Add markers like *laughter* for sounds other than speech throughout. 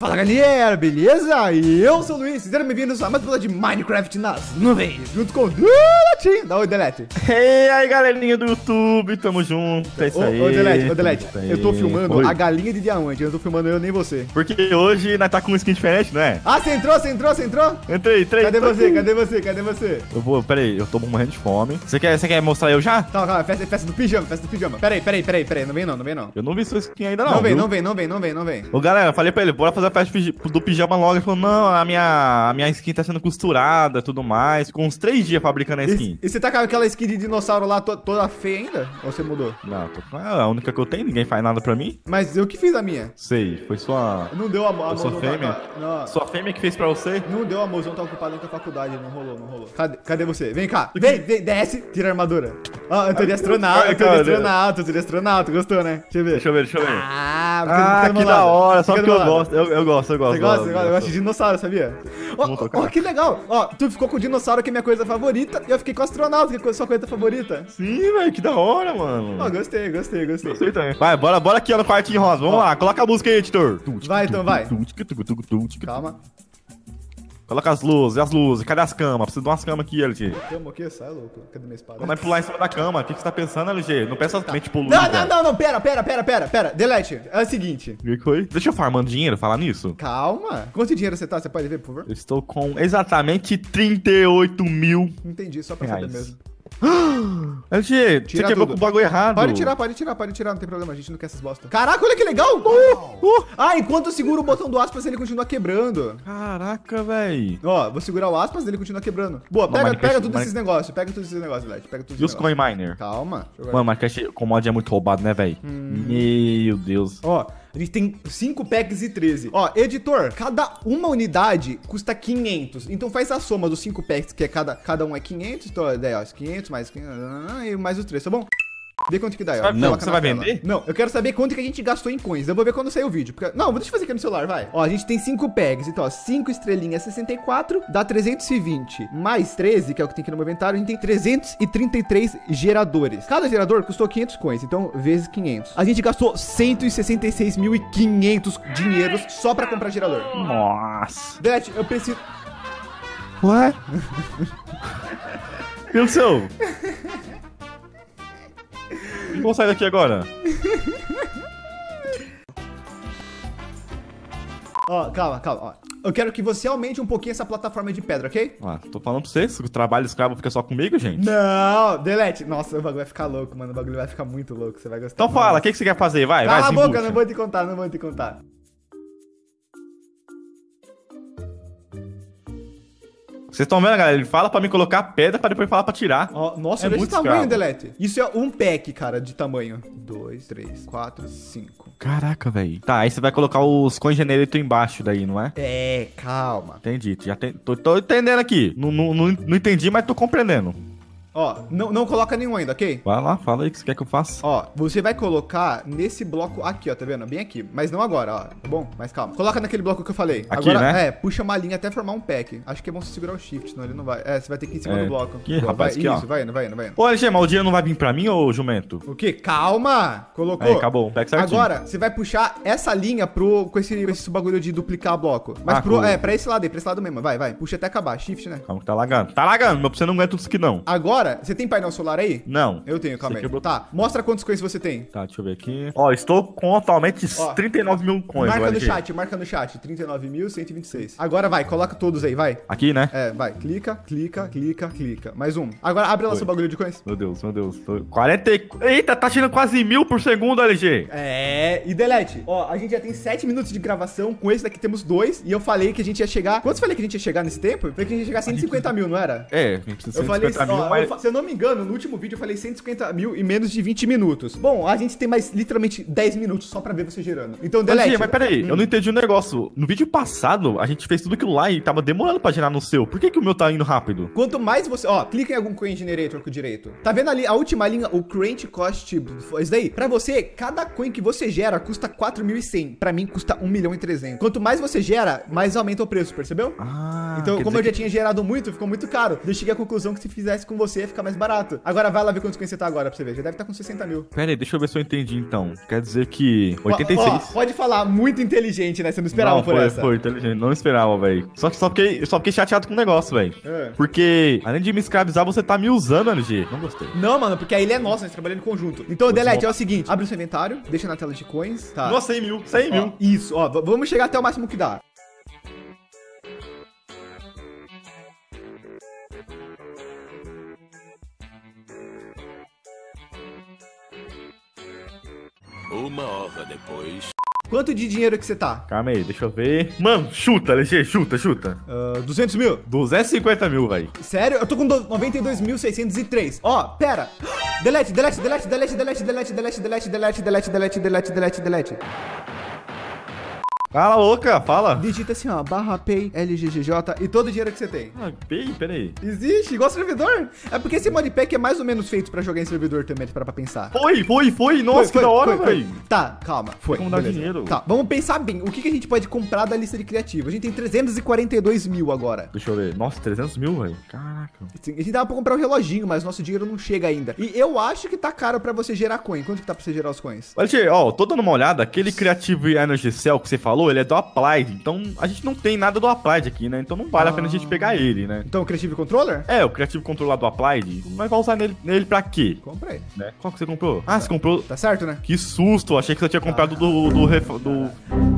Fala galera, beleza? Eu sou o Luiz, sejam bem-vindos a mais uma de Minecraft nas nuvens, junto com o Delete. Dá oi, Delete. E aí, galerinha do YouTube, tamo junto, é isso Ô, aí. ô, Delete, ô, Delete, eu tô filmando Oi. a galinha de diamante, eu não tô filmando eu nem você. Porque hoje nós tá com um skin diferente, não é? Ah, você entrou, você entrou, você entrou? Entrei, entrei. Cadê você, aqui. cadê você, cadê você? Eu vou, peraí, eu tô morrendo de fome. Você quer, você quer mostrar eu já? Calma, calma, festa, festa do pijama, festa do pijama. Peraí, peraí, peraí, peraí, não vem não, não vem não. Eu não vi sua skin ainda não, Não vem, viu? não vem, não vem, não vem, não vem. Ô, galera, eu falei pra ele, bora fazer a festa do pijama logo. Ele falou, não, a minha, a minha skin tá sendo costurada e tudo mais. Ficou uns três dias fabricando a skin. E, e você tá com aquela skin de dinossauro lá to- toda feia ainda? Ou você mudou? Não, tô com a única que eu tenho, ninguém faz nada pra mim. Mas eu que fiz a minha. Sei, foi sua... Não deu a, a sou mão, fêmea? Não, Sua fêmea que fez pra você? Não deu a mozão, tá ocupado com a faculdade, não rolou, não rolou. Cadê, cadê você? Vem cá, vem, vem, desce, tira a armadura. Ó, eu tô de astronauta, eu tô de astronauta, eu tô de astronauta, gostou, né? Deixa eu ver. Deixa eu ver, deixa eu ver. Ah, Ah, do que da hora, só porque eu gosto, eu, eu gosto, eu gosto. Você gosta? eu gosta? Eu gosto de dinossauro, sabia? Ó, tocar. ó, que legal. Ó, tu ficou com o dinossauro que é minha coisa favorita e eu fiquei com o astronauta, que é a sua coisa favorita. Sim, velho, que da hora, mano. Ó, gostei, gostei, gostei. Gostei também. Vai, bora, bora aqui ó, no quartinho rosa. Vamos lá, coloca a música aí, editor. Vai, então, vai. Calma. Coloca as luzes, as luzes. Cadê as camas? Preciso de umas camas aqui, LG. Cama o quê? Sai louco. Cadê minha espada? Quando vai pular em cima da cama, o que, que você tá pensando, LG? Não pensa mente poluída. Não, não, não, não, pera, pera, pera, pera, pera. Delete, é o seguinte. O que foi? Deixa eu farmando dinheiro, falar nisso. Calma. Quanto dinheiro você tá? Você pode ver, por favor? Eu estou com exatamente 38 mil. Entendi, só pra saber Reais. mesmo. *gasps* LG, você Tira quebrou tudo. com o bagulho errado. Pode tirar, pode tirar, pode tirar, não tem problema, a gente não quer essas bosta. Caraca, olha que legal! Uh, uh. Ah, enquanto eu seguro o botão do aspas, ele continua quebrando. Caraca, velho. Ó, vou segurar o aspas, ele continua quebrando. Boa, pega, Minecraft- pega todos Mine- esses negócios, pega todos esses negócios, Led, pega todos E os coin miner? Calma. Mano, Minecraft com mod é muito roubado, né, velho? Hum. Meu Deus. Ó, a gente tem 5 packs e 13. Ó, editor, cada uma unidade custa 500. Então faz a soma dos 5 packs, que é cada, cada um é 500. Então, daí, ó, 500 mais 500, e mais os 3, tá bom? Vê quanto que dá, ó. Não, você vai tela. vender? Não, eu quero saber quanto que a gente gastou em coins. Eu vou ver quando sair o vídeo. Porque... Não, deixa eu fazer aqui no celular, vai. Ó, a gente tem 5 packs. Então, ó, 5 estrelinhas 64 dá 320. Mais 13, que é o que tem aqui no meu inventário, a gente tem 333 geradores. Cada gerador custou 500 coins. Então, vezes 500. A gente gastou 166.500 dinheiros só pra comprar gerador. Nossa. Delete, eu preciso... Ué? *laughs* Aconteceu? Vamos sair daqui agora. Ó, calma, calma. Ó. Eu quero que você aumente um pouquinho essa plataforma de pedra, ok? Ah, tô falando pra você, se o trabalho escravo fica só comigo, gente. Não, delete. Nossa, o bagulho vai ficar louco, mano. O bagulho vai ficar muito louco. Você vai gostar. Então fala, o que, que você quer fazer? Vai, Cala vai, a boca, não vou te contar, não vou te contar. Vocês estão vendo, galera? Ele fala pra me colocar pedra pra depois falar pra tirar. Ó, nossa, É olha esse muito tamanho, escravo. delete. Isso é um pack, cara, de tamanho. Dois, três, quatro, cinco. Caraca, velho. Tá, aí você vai colocar os coin generator embaixo daí, não é? É, calma. Entendi, já tem, tô, tô entendendo aqui. Não, não, não, não entendi, mas tô compreendendo. Ó, não, não coloca nenhum ainda, ok? Vai lá, fala aí o que você quer que eu faça. Ó, você vai colocar nesse bloco aqui, ó, tá vendo? Bem aqui. Mas não agora, ó, tá bom? Mas calma. Coloca naquele bloco que eu falei. Aqui, agora, né? é, puxa uma linha até formar um pack. Acho que é bom você segurar o shift, senão ele não vai. É, você vai ter que ir em cima É. do bloco. Aqui, Boa, rapaz, vai, aqui, ó. Isso, vai indo, vai indo, vai indo. Ô, LG, mas o dinheiro não vai vir pra mim, ô jumento? O quê? Calma! Colocou. Aí, acabou, pega certinho. Agora, você vai puxar essa linha pro, com, esse, com esse bagulho de duplicar bloco. Mas Ah, pro, cool. é, pra esse lado aí, pra esse lado mesmo. Vai, vai. Puxa até acabar. Shift, né? Calma que tá lagando. Tá lagando, meu, você não aguenta isso aqui não. Agora, você tem painel solar aí? Não. Eu tenho, calma aí. quebrou- Tá, mostra quantos coins você tem. Tá, deixa eu ver aqui. Ó, estou com atualmente Ó, 39 mil coins, marca no chat, marca no chat. 39.126. Agora vai, coloca todos aí, vai. Aqui, né? É, vai. Clica, clica, clica, clica. Mais um. Agora abre lá Foi. seu bagulho de coins. Meu Deus, meu Deus. Tô- 40 e... Eita, tá tirando quase mil por segundo, LG. É, e delete. Ó, a gente já tem 7 minutos de gravação, com esse daqui temos dois. E eu falei que a gente ia chegar. Quantos eu falei que a gente ia chegar nesse tempo? Eu falei que a gente ia chegar a 150 mil, não era? É, a gente precisa Eu de falei, 150 mil, ó, mas... eu se eu não me engano, no último vídeo eu falei 150 mil em menos de 20 minutos. Bom, a gente tem mais literalmente 10 minutos só pra ver você gerando. Então, Mas, delete. Gê, mas peraí, Hum. eu não entendi um negócio. No vídeo passado, a gente fez tudo aquilo lá e tava demorando pra gerar no seu. Por que, que o meu tá indo rápido? Quanto mais você. Ó, clica em algum coin generator com o direito. Tá vendo ali a última linha, o current cost? Isso daí. Pra você, cada coin que você gera custa 4.100. Pra mim, custa 1 milhão e 300. Quanto mais você gera, mais aumenta o preço, percebeu? Ah, Então, como eu já tinha gerado muito, ficou muito caro. Eu cheguei à conclusão que se fizesse com você, você ia ficar mais barato. Agora vai lá ver quantos coins você tá agora pra você ver. Já deve estar tá com 60 mil. Pera aí, deixa eu ver se eu entendi então. Quer dizer que 86. Ó, ó, pode falar, muito inteligente, né? Você não esperava não, por foi, essa. Foi inteligente, não esperava, velho. Só que só fiquei, só fiquei chateado com o negócio, velho. É. Porque, além de me escravizar, você tá me usando, LG. Não gostei. Não, mano, porque a ilha é nossa, nós trabalhamos em conjunto. Então, Delete, é o seguinte: abre o seu inventário, deixa na tela de coins. Tá. Nossa, 100 mil, 100 Ó, mil. isso, ó, vamos chegar até o máximo que dá. Uma hora depois. Quanto de dinheiro que você tá? Calma aí, deixa eu ver. Mano, chuta, LG, chuta, chuta. Ah, 200 mil. 250 mil, velho. Sério? Eu tô com do- 92.603. Ó, pera. Delete, delete, delete, delete, delete, delete, delete, delete, delete, delete, delete, delete, delete, delete. Cala a boca, fala. Digita assim, ó, barra pay LGGJ e todo o dinheiro que você tem. Ah, peraí, peraí. Existe, igual servidor. É porque esse modpack é mais ou menos feito pra jogar em servidor também, para pra pensar. Foi, foi, foi. Nossa, Foi, que foi, da hora, velho. Tá, calma. Foi. Como dar dinheiro? Tá, vamos pensar bem. O que, que a gente pode comprar da lista de criativo? A gente tem 342 mil agora. Deixa eu ver. Nossa, 300 mil, velho. Caraca. Assim, A gente dava pra comprar o reloginho, mas nosso dinheiro não chega ainda. E eu acho que tá caro pra você gerar coin. Quanto que tá pra você gerar os coins? LG, ó, tô dando uma olhada. Aquele Creative Energy Cell que você falou, ele é do Applied. Então, a gente não tem nada do Applied aqui, né? Então não vale a pena a gente pegar ele, né? Então, o Creative Controller? É, o Creative Controller do Applied, mas vai usar nele, nele pra quê? Comprei. Né? Qual que você comprou? Ah, você comprou... Tá certo, né? Que susto, achei que você tinha comprado do, do, ref- do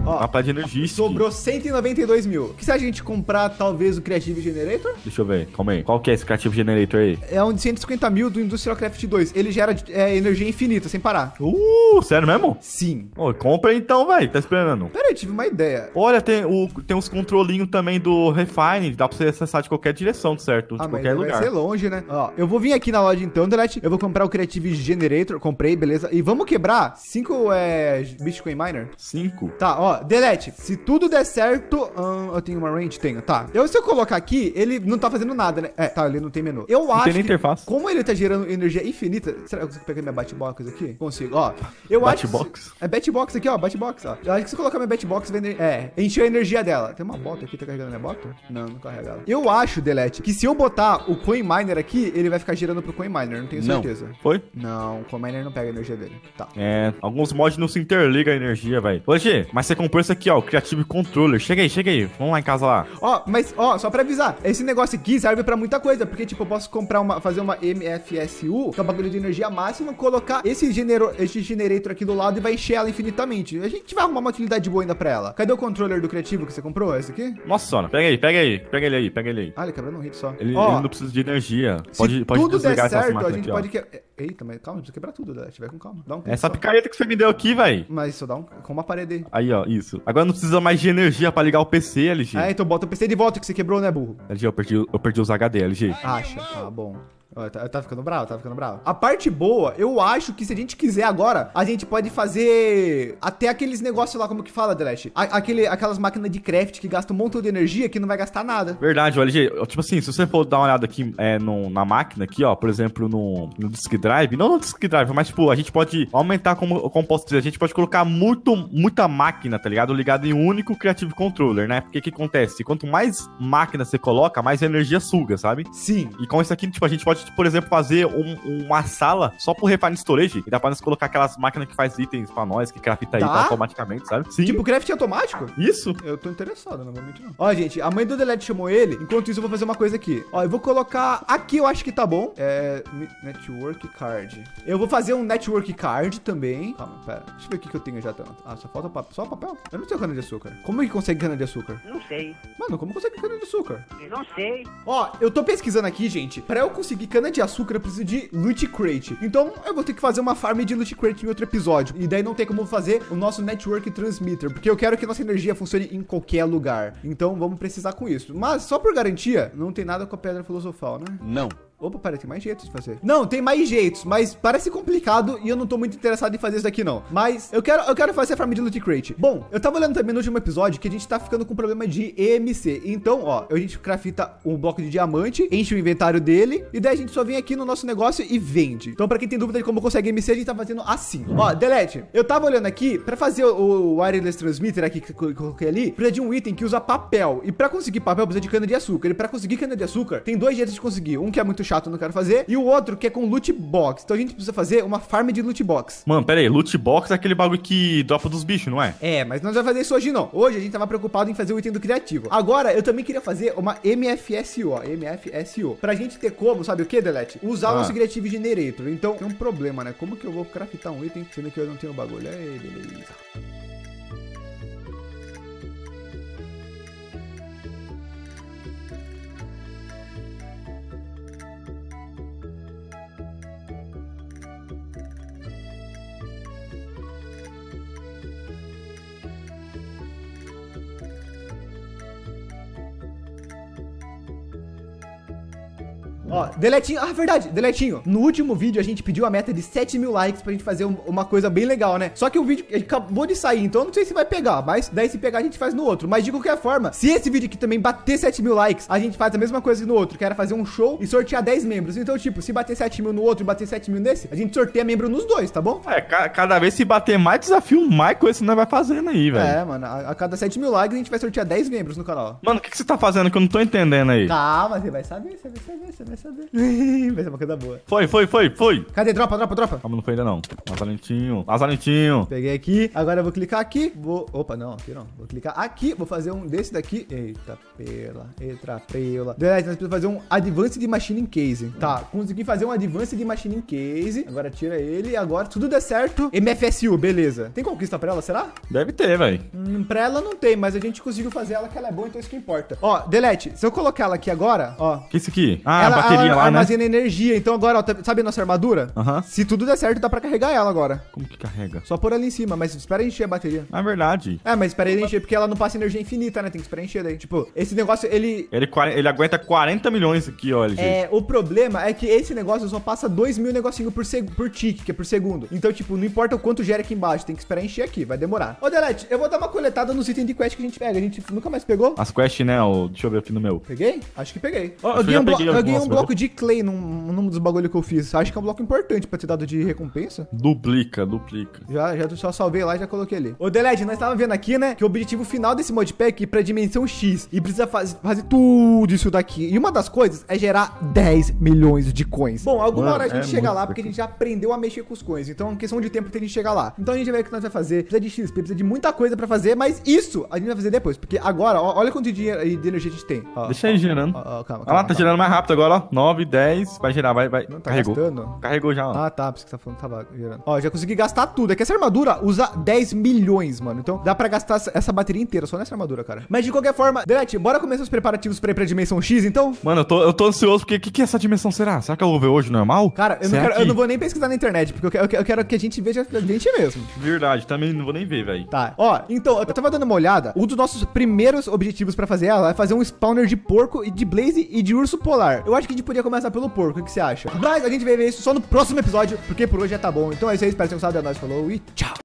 Ó, Applied Energistic. sobrou 192 mil. Que se a gente comprar, talvez, o Creative Generator? Deixa eu ver, calma aí. Qual que é esse Creative Generator aí? É um de 150 mil do Industrial Craft 2. Ele gera é, energia infinita, sem parar. Uh, sério mesmo? Sim. Ô, compra então, velho. Tá esperando. Pera aí, tive uma ideia. Olha, tem, o, tem uns controlinhos também do Refine. Dá pra você acessar de qualquer direção, certo? De Ah, qualquer vai lugar. ser longe, né? Ó, eu vou vir aqui na loja então, Delete. Eu vou comprar o Creative Generator. Comprei, beleza. E vamos quebrar 5 é, Bitcoin Miner. Cinco. Tá, ó, Delete. Se tudo der certo. ahn, eu tenho uma range? Tenho, tá. Eu, se eu colocar aqui, ele não tá fazendo nada, né? É, tá, ele não tem menu. Eu acho. tem nem que, interface. Como ele tá gerando energia infinita. Será que eu consigo pegar minha Batbox aqui? Consigo, ó. Eu acho. Batbox? É Batbox aqui, ó. Batbox, ó. Eu acho que se eu colocar minha Batbox, vai. É, encher a energia dela. Tem uma bota aqui, tá carregando minha bota? Não, não carrega ela. Eu acho, Delete, que se eu botar o Coin Miner aqui, ele vai ficar girando pro Coin Miner, não tenho Não. certeza. Foi? Não, o Coin Miner não pega a energia dele. Tá. É, alguns mods não se interligam a energia, velho. G, mas você comprou esse aqui, ó, o Creative Controller. Chega aí, chega aí. Vamos lá em casa lá. Ó, mas, ó, só pra avisar, esse negócio aqui serve pra muita coisa, porque, tipo, eu posso comprar uma, fazer uma MFSU, que é um bagulho de energia máxima, colocar esse, genero, esse generator aqui do lado e vai encher ela infinitamente. A gente vai arrumar uma utilidade boa ainda pra ela. Cadê o controller do criativo que você comprou? Esse aqui? Nossa senhora, pega aí, pega aí. Pega ele aí, pega ele aí. Ah, ele quebrou um hit só. Ele, Ó, ele não precisa de energia. se Pode, pode tudo der desligar essas certo, a gente aqui, pode quebrar... Eita, mas calma, precisa quebrar tudo, né? Tiver com calma. Dá um tempo Essa só. picareta que você me deu aqui, velho. Mas só dá um... Com uma parede aí. Aí, ó, isso. Agora não precisa mais de energia pra ligar o PC, LG. Ah, então bota o PC de volta que você quebrou, né, burro? LG, eu perdi, eu perdi os HD, LG. Acha. Ah, bom. Tá, tá ficando bravo, tá ficando bravo. A parte boa, eu acho que se a gente quiser agora, a gente pode fazer até aqueles negócios lá, como que fala? A- Aquele, aquelas máquinas de craft que gastam um montão de energia que não vai gastar nada. Verdade, o LG, tipo assim, se você for dar uma olhada aqui é, no- na máquina aqui, ó, por exemplo, no, no disk drive, não no disk drive, mas tipo, a gente pode aumentar, como, como posso dizer, a gente pode colocar muito, muita máquina, tá ligado? Ligado em um único Creative Controller, né? Porque o que acontece? Quanto mais máquina você coloca, mais energia suga, sabe? Sim. E com isso aqui, tipo, a gente pode, por exemplo, fazer um- uma sala só pro Refine Storage. E dá pra nós colocar aquelas máquinas que faz itens pra nós, que crafta aí automaticamente, sabe? Sim. Tipo craft automático? isso. Eu tô interessado, não vou mentir não. Ó, gente, a mãe do Delete chamou ele. Enquanto isso, eu vou fazer uma coisa aqui. Ó, eu vou colocar... Aqui eu acho que tá bom. É... Network Card. Eu vou fazer um Network Card também. Calma, pera. Deixa eu ver o que, eu tenho já tanto. Ah, só falta papel. Só papel? Eu não tenho cana de açúcar. Como é que consegue cana de açúcar? Não sei, Mano, como consegue cana de açúcar? não sei. Ó, eu tô pesquisando aqui, gente. Pra eu conseguir cana de açúcar, eu preciso de loot crate. Então, eu vou ter que fazer uma farm de loot crate em outro episódio. E daí não tem como fazer o nosso network transmitter, porque eu quero que nossa energia funcione em qualquer lugar. Então, vamos precisar com isso. Mas, só por garantia, não tem nada com a pedra filosofal, né? Não. Opa, pera, tem mais jeitos de fazer. Não, tem mais jeitos, mas parece complicado e eu não tô muito interessado em fazer isso daqui, não. Mas eu quero, eu quero fazer a farm de loot crate. Bom, eu tava olhando também no último episódio que a gente tá ficando com problema de EMC. Então, ó, a gente crafta um bloco de diamante, enche o inventário dele e daí a gente só vem aqui no nosso negócio e vende. Então, pra quem tem dúvida de como consegue EMC, a gente tá fazendo assim. Ó, Delete, eu tava olhando aqui, pra fazer o, o wireless transmitter aqui que eu coloquei ali, precisa de um item que usa papel. E pra conseguir papel, precisa de cana de açúcar. E pra conseguir cana de açúcar, tem dois jeitos de conseguir. Um que é muito chato, não quero fazer. E o outro que é com loot box. Então a gente precisa fazer uma farm de loot box. Mano, pera aí, loot box é aquele bagulho que dropa dos bichos, não é? É, mas nós não vamos fazer isso hoje não. Hoje a gente tava preocupado em fazer o item do criativo. Agora, eu também queria fazer uma MFSO, ó, MFSO. Pra gente ter como, sabe o que, Delete? Usar o Ah. nosso Creative Generator. Então, tem um problema, né? Como que eu vou craftar um item sendo que eu não tenho o bagulho? Aí, beleza. Ó, Deletinho, ah, verdade, Deletinho. No último vídeo a gente pediu a meta de 7 mil likes pra gente fazer um- uma coisa bem legal, né? Só que o vídeo acabou de sair, então eu não sei se vai pegar, mas daí se pegar a gente faz no outro. Mas de qualquer forma, se esse vídeo aqui também bater 7 mil likes, a gente faz a mesma coisa que no outro, que era fazer um show e sortear 10 membros. Então, tipo, se bater 7 mil no outro e bater 7 mil nesse, a gente sorteia membro nos dois, tá bom? É, ca- cada vez se bater mais desafio, mais coisa você não vai fazendo aí, velho. É, mano, a, a cada 7 mil likes a gente vai sortear 10 membros no canal. Mano, o que, que você tá fazendo que eu não tô entendendo aí? Calma, você vai saber, você vai saber, você vai saber. *laughs* vai ser uma coisa boa. Foi, foi, foi, foi. Cadê? Dropa, dropa, dropa. Calma, não foi ainda não. Lazarentinho, Lazarentinho. Peguei aqui, agora eu vou clicar aqui, vou... Opa, não, aqui não. Vou clicar aqui, vou fazer um desse daqui. Eita, pela, eita, pela. Delete, nós precisamos fazer um Advanced Machining Case. Tá, consegui fazer um Advanced Machining Case. Agora tira ele, agora tudo der certo. MFSU, beleza. Tem conquista pra ela, será? Deve ter, velho. Hum, pra ela não tem, mas a gente conseguiu fazer ela que ela é boa, então isso que importa. Ó, Delete, se eu colocar ela aqui agora, ó... Que isso aqui? Ah, ela, bateria lá, né? armazena energia, então agora, ó, tá- sabe a nossa armadura? Aham. Se tudo der certo, dá pra carregar ela agora. Como que carrega? Só pôr ela em cima, mas espera encher a bateria. Ah, é verdade. É, mas espera ele encher, porque ela não passa energia infinita, né? Tem que esperar encher daí. Tipo, esse negócio, ele. Ele, ele aguenta 40 milhões aqui, ó, LG. É, o problema é que esse negócio só passa 2 mil negocinho por, seg por tique, que é por segundo. Então, tipo, não importa o quanto gera aqui embaixo, tem que esperar encher aqui, vai demorar. Ô, Delete, eu vou dar uma coletada nos itens de quest que a gente pega. A gente nunca mais pegou? As quests, né? ó, deixa eu ver aqui no meu. Peguei? Acho que peguei. Ó, eu ganhei um, blo- peguei eu ganhei um algumas, bloco de clay num, num dos bagulho que eu fiz. Acho que é um bloco importante pra ter dado de recompensa. Duplica, duplica. Já, já só salvei lá e já coloquei ali. Ô, Deled, nós tava vendo aqui, né, que o objetivo final desse modpack é ir pra dimensão X. E precisa faz, fazer tudo isso daqui. E uma das coisas é gerar 10 milhões de coins. Bom, alguma Mano, hora a gente é chega lá, porque a gente já aprendeu a mexer com os coins. Então, é questão de tempo até a gente chegar lá. Então a gente vai ver o que nós vai fazer. Precisa de XP, precisa de muita coisa pra fazer, mas isso a gente vai fazer depois. Porque agora, ó, olha quanto de dinheiro e de energia a gente tem. Ó, Deixa aí girando. ó, ó, calma, Ah calma, tá calma. girando mais rápido agora, ó. 9, 10. Vai girar, vai, vai. Não tá Carregou. gastando? Carregou já, ó. Ah, tá, por isso que você tá falando que tava gerando. Ó, já consegui gastar tudo. É que essa armadura usa 10 milhões, mano. Então dá pra gastar essa- bateria inteira só nessa armadura, cara. Mas de qualquer forma, Delete, bora começar os preparativos pra ir pra dimensão X, então? Mano, eu tô, eu tô ansioso porque o que, que essa dimensão será? Será que eu vou ver hoje normal? Cara, eu não, quero- eu não vou nem pesquisar na internet, porque eu quero, eu quero- que a gente veja a gente mesmo. Verdade, também não vou nem ver, velho. Tá, ó, então, eu tava dando uma olhada. Um dos nossos primeiros objetivos pra fazer ela é fazer um spawner de porco e de blaze e de urso polar. Eu acho que gente podia começar pelo porco, o que você acha? Mas a gente vai ver isso só no próximo episódio, porque por hoje já tá bom. Então é isso aí, espero que tenham gostado. É nóis, falou e tchau.